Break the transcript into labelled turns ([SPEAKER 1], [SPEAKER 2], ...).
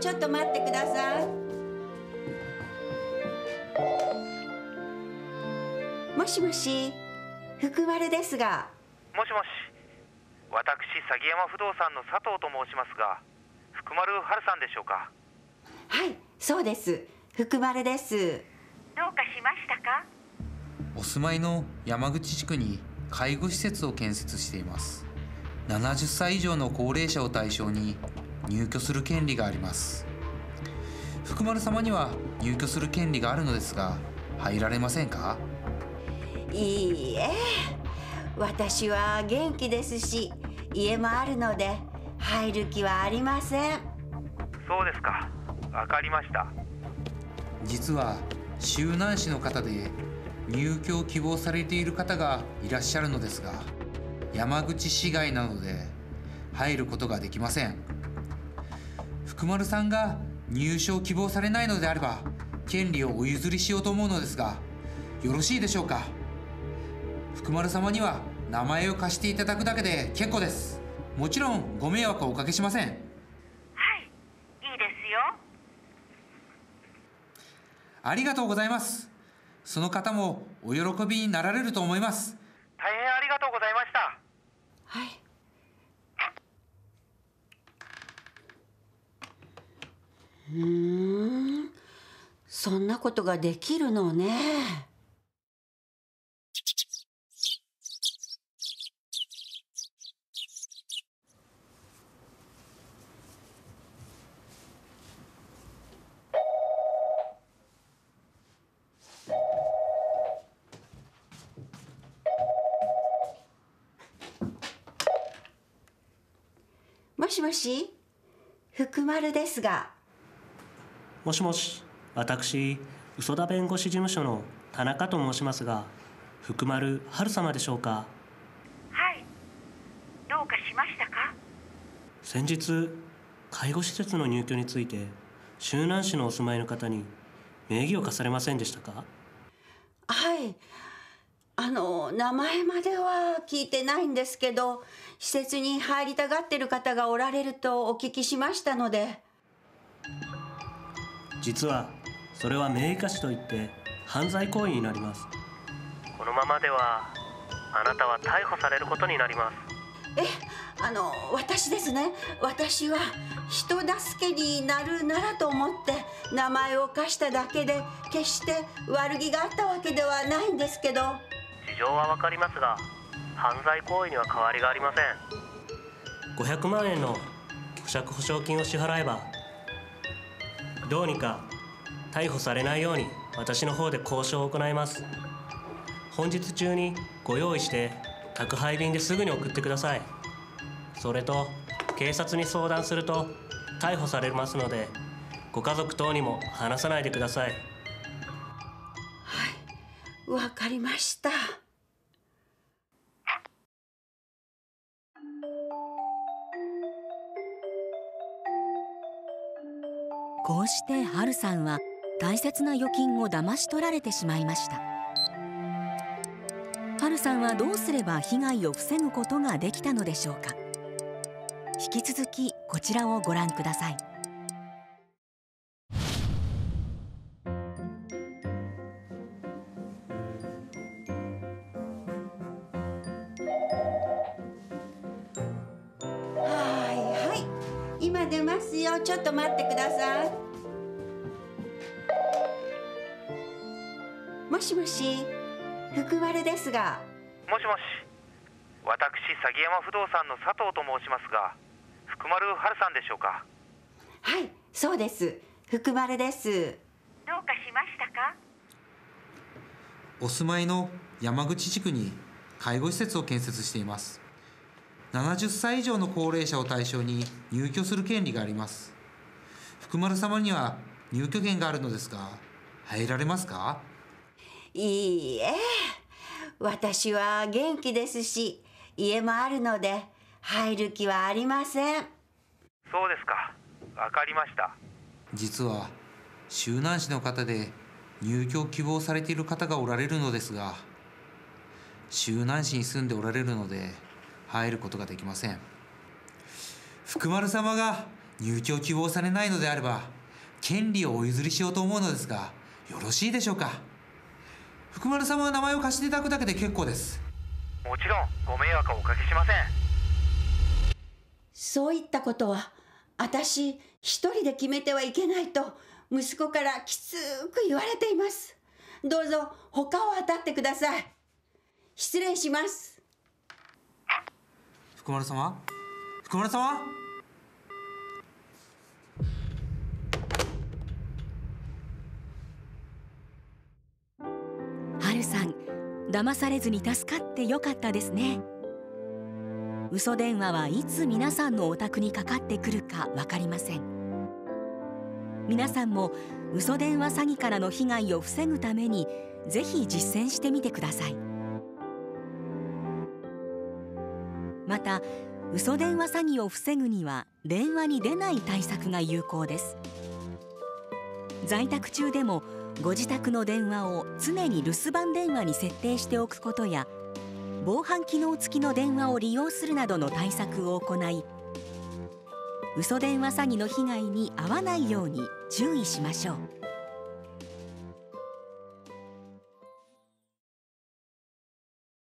[SPEAKER 1] ちょっと待ってください。もしもし福丸ですが。
[SPEAKER 2] もしもし私鷺山不動産の佐藤と申しますが福丸春さんでしょうか？
[SPEAKER 1] はいそうです。福丸です。
[SPEAKER 3] どうかしましたか？
[SPEAKER 4] お住まいの山口地区に介護施設を建設しています。70歳以上の高齢者を対象に入居する権利があります。福丸様には入居する権利があるのですが入られませんか？
[SPEAKER 1] いいえ私は元気ですし家もあるので入る気はありません。
[SPEAKER 2] そうですか。わかりました。
[SPEAKER 4] 実は周南市の方で入居を希望されている方がいらっしゃるのですが山口市外なので入ることができません福丸さんが入所を希望されないのであれば権利をお譲りしようと思うのですがよろしいでしょうか？福丸様には名前を貸していただくだけで結構です。もちろんご迷惑はおかけしません。
[SPEAKER 3] はいいいですよ。
[SPEAKER 4] ありがとうございます。その方もお喜びになられると思います。
[SPEAKER 2] 大変ありがとうございました
[SPEAKER 1] はいうん。そんなことができるのね。もしもし？福丸ですが。
[SPEAKER 5] もしもし、私、嘘田弁護士事務所の田中と申しますが、福丸春様でしょうか？
[SPEAKER 3] はい。どうかしましたか？
[SPEAKER 5] 先日、介護施設の入居について、周南市のお住まいの方に名義を課されませんでしたか？
[SPEAKER 1] はい。あの名前までは聞いてないんですけど施設に入りたがってる方がおられるとお聞きしましたので
[SPEAKER 5] 実は、それは名義貸しといって犯罪行為になります。
[SPEAKER 2] このままではあなたは逮捕されることになります。
[SPEAKER 1] えあの私ですね。私は人助けになるならと思って名前を貸しただけで決して悪気があったわけではないんですけど。
[SPEAKER 2] 事情はわかりますが犯罪行為には変わりがありません。
[SPEAKER 5] 500万円の保釈保証金を支払えばどうにか逮捕されないように私の方で交渉を行います。本日中にご用意して宅配便ですぐに送ってください。それと警察に相談すると逮捕されますのでご家族等にも話さないでください。
[SPEAKER 1] はいわかりました。
[SPEAKER 6] こうして春さんは大切な預金を騙し取られてしまいました。春さんはどうすれば被害を防ぐことができたのでしょうか。引き続きこちらをご覧ください。
[SPEAKER 1] ますよちょっと待ってください。もしもし福丸ですが。
[SPEAKER 2] もしもし私鷺山不動産の佐藤と申しますが福丸春さんでしょうか？
[SPEAKER 1] はいそうです。福丸です。
[SPEAKER 3] どうかしましたか？
[SPEAKER 4] お住まいの山口地区に介護施設を建設しています70歳以上の高齢者を対象に入居する権利があります。福丸様には入居権があるのですが入られますか？
[SPEAKER 1] いいえ。私は元気ですし家もあるので入る気はありません。
[SPEAKER 2] そうですか。わかりました。
[SPEAKER 4] 実は周南市の方で入居を希望されている方がおられるのですが周南市に住んでおられるので入ることができません。福丸様が入居を希望されないのであれば権利をお譲りしようと思うのですがよろしいでしょうか？福丸様は名前を貸していただくだけで結構です。
[SPEAKER 2] もちろんご迷惑はおかけしません。
[SPEAKER 1] そういったことは私一人で決めてはいけないと息子からきつく言われています。どうぞ他を当たってください。失礼します
[SPEAKER 4] 福丸様？福丸様？
[SPEAKER 6] 春さん騙されずに助かってよかったですね。嘘電話はいつ皆さんのお宅にかかってくるか分かりません。皆さんも嘘電話詐欺からの被害を防ぐためにぜひ実践してみてください。また嘘電話詐欺を防ぐには電話に出ない対策が有効です。在宅中でもご自宅の電話を常に留守番電話に設定しておくことや防犯機能付きの電話を利用するなどの対策を行い嘘電話詐欺の被害に遭わないように注意しましょう。